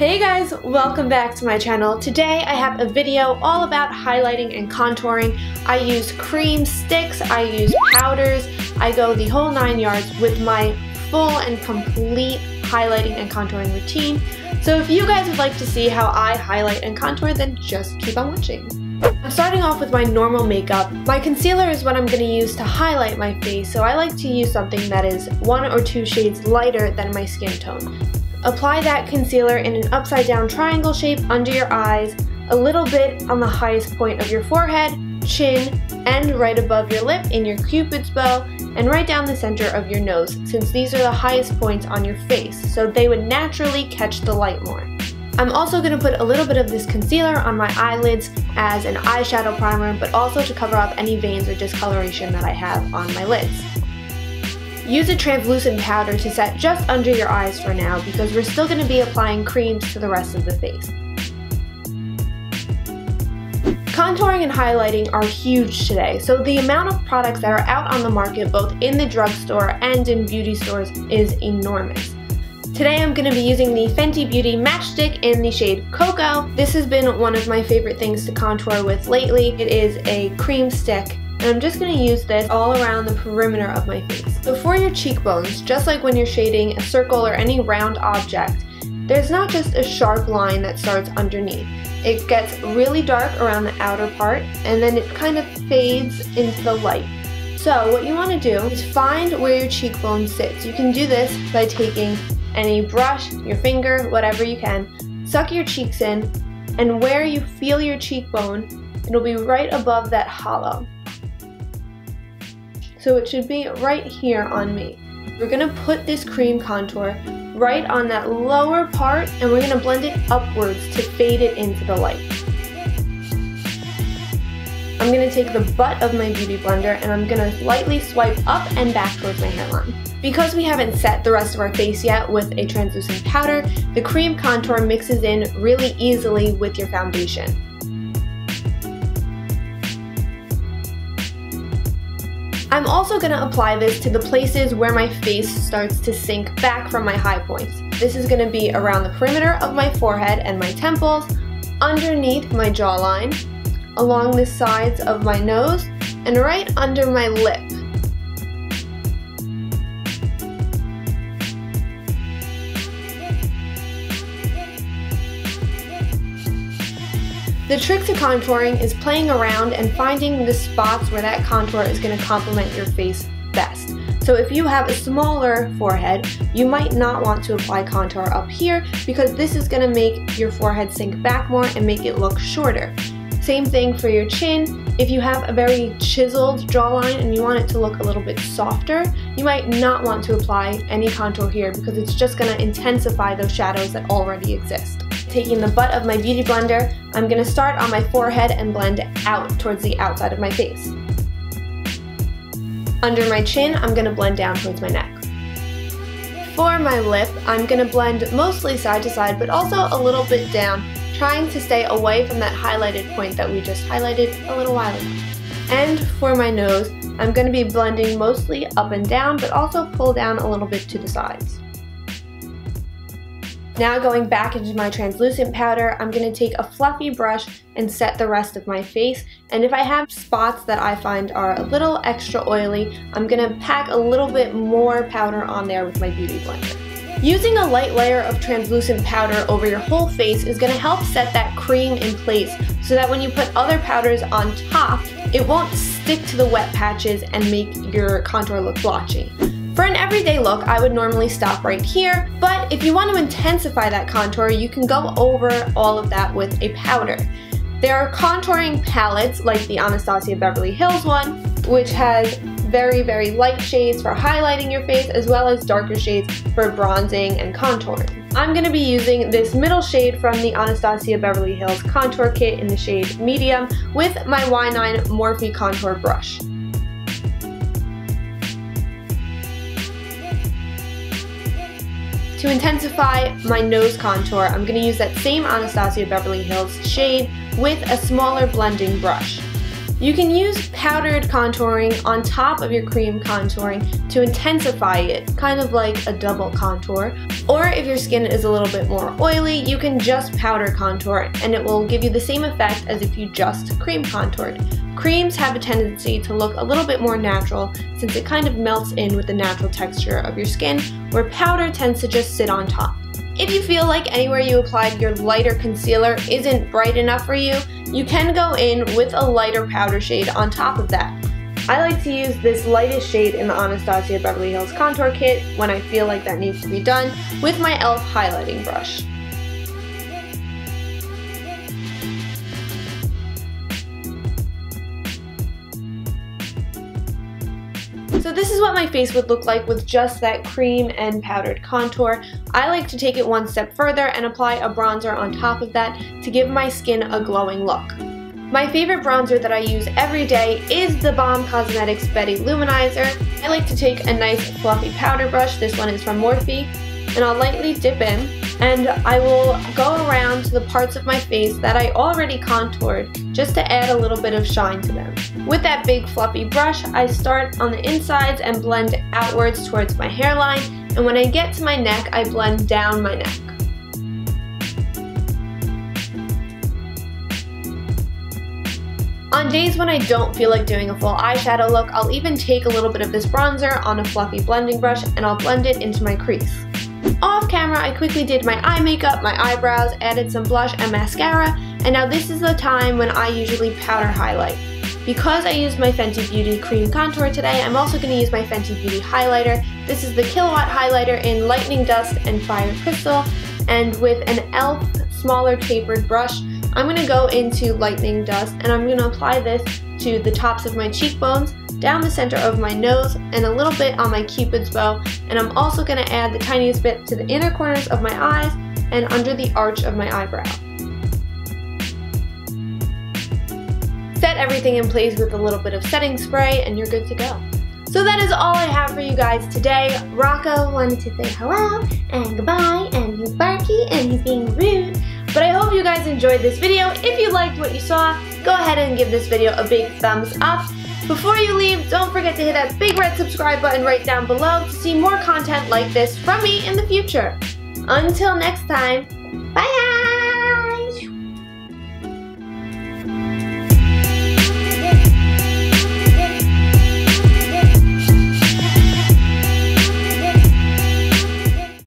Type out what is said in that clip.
Hey guys, welcome back to my channel. Today I have a video all about highlighting and contouring. I use cream sticks, I use powders, I go the whole nine yards with my full and complete highlighting and contouring routine. So if you guys would like to see how I highlight and contour, then just keep on watching. I'm starting off with my normal makeup. My concealer is what I'm going to use to highlight my face, so I like to use something that is one or two shades lighter than my skin tone. Apply that concealer in an upside down triangle shape under your eyes, a little bit on the highest point of your forehead, chin, and right above your lip in your cupid's bow, and right down the center of your nose, since these are the highest points on your face, so they would naturally catch the light more. I'm also going to put a little bit of this concealer on my eyelids as an eyeshadow primer, but also to cover up any veins or discoloration that I have on my lids. Use a translucent powder to set just under your eyes for now because we're still going to be applying creams to the rest of the face. Contouring and highlighting are huge today, so the amount of products that are out on the market both in the drugstore and in beauty stores is enormous. Today I'm going to be using the Fenty Beauty Matchstix in the shade Cocoa. This has been one of my favorite things to contour with lately. It is a cream stick and I'm just going to use this all around the perimeter of my face. So for your cheekbones, just like when you're shading a circle or any round object, there's not just a sharp line that starts underneath. It gets really dark around the outer part and then it kind of fades into the light. So what you want to do is find where your cheekbone sits. You can do this by taking any brush, your finger, whatever you can, suck your cheeks in, and where you feel your cheekbone, it'll be right above that hollow. So it should be right here on me. We're gonna put this cream contour right on that lower part and we're gonna blend it upwards to fade it into the light. I'm gonna take the butt of my beauty blender and I'm gonna lightly swipe up and back towards my hairline. Because we haven't set the rest of our face yet with a translucent powder, the cream contour mixes in really easily with your foundation. I'm also going to apply this to the places where my face starts to sink back from my high points. This is going to be around the perimeter of my forehead and my temples, underneath my jawline, along the sides of my nose, and right under my lip. The trick to contouring is playing around and finding the spots where that contour is going to complement your face best. So if you have a smaller forehead, you might not want to apply contour up here because this is going to make your forehead sink back more and make it look shorter. Same thing for your chin. If you have a very chiseled jawline and you want it to look a little bit softer, you might not want to apply any contour here because it's just going to intensify those shadows that already exist. Taking the butt of my Beauty Blender, I'm going to start on my forehead and blend out towards the outside of my face. Under my chin, I'm going to blend down towards my neck. For my lip, I'm going to blend mostly side to side, but also a little bit down, trying to stay away from that highlighted point that we just highlighted a little while ago. And for my nose, I'm going to be blending mostly up and down, but also pull down a little bit to the sides. Now going back into my translucent powder, I'm going to take a fluffy brush and set the rest of my face. And if I have spots that I find are a little extra oily, I'm going to pack a little bit more powder on there with my Beauty Blender. Using a light layer of translucent powder over your whole face is going to help set that cream in place so that when you put other powders on top, it won't stick to the wet patches and make your contour look blotchy. For an everyday look, I would normally stop right here, but if you want to intensify that contour, you can go over all of that with a powder. There are contouring palettes like the Anastasia Beverly Hills one, which has very, very light shades for highlighting your face as well as darker shades for bronzing and contouring. I'm going to be using this middle shade from the Anastasia Beverly Hills Contour Kit in the shade Medium with my Y9 Morphe Contour Brush. To intensify my nose contour, I'm going to use that same Anastasia Beverly Hills shade with a smaller blending brush. You can use powdered contouring on top of your cream contouring to intensify it, kind of like a double contour. Or if your skin is a little bit more oily, you can just powder contour and it will give you the same effect as if you just cream contoured. Creams have a tendency to look a little bit more natural since it kind of melts in with the natural texture of your skin, where powder tends to just sit on top. If you feel like anywhere you applied your lighter concealer isn't bright enough for you, you can go in with a lighter powder shade on top of that. I like to use this lightest shade in the Anastasia Beverly Hills Contour Kit when I feel like that needs to be done with my e.l.f. highlighting brush. So this is what my face would look like with just that cream and powdered contour. I like to take it one step further and apply a bronzer on top of that to give my skin a glowing look. My favorite bronzer that I use every day is the Balm Cosmetics Betty-Lou Manizer. I like to take a nice fluffy powder brush, this one is from Morphe, and I'll lightly dip in and I will go around to the parts of my face that I already contoured just to add a little bit of shine to them. With that big fluffy brush, I start on the insides and blend outwards towards my hairline, and when I get to my neck, I blend down my neck. On days when I don't feel like doing a full eyeshadow look, I'll even take a little bit of this bronzer on a fluffy blending brush and I'll blend it into my crease. Off camera, I quickly did my eye makeup, my eyebrows, added some blush and mascara, and now this is the time when I usually powder highlight. Because I used my Fenty Beauty Cream Contour today, I'm also going to use my Fenty Beauty Highlighter. This is the Killawatt Highlighter in Lightning Dust and Fire Crystal, and with an e.l.f. smaller tapered brush, I'm going to go into Lightning Dust, and I'm going to apply this to the tops of my cheekbones, down the center of my nose, and a little bit on my cupid's bow. And I'm also going to add the tiniest bit to the inner corners of my eyes and under the arch of my eyebrow. Set everything in place with a little bit of setting spray and you're good to go. So that is all I have for you guys today. Rocco wanted to say hello and goodbye and he's barky and he's being rude. But I hope you guys enjoyed this video. If you liked what you saw, go ahead and give this video a big thumbs up. Before you leave, don't forget to hit that big red subscribe button right down below to see more content like this from me in the future. Until next time,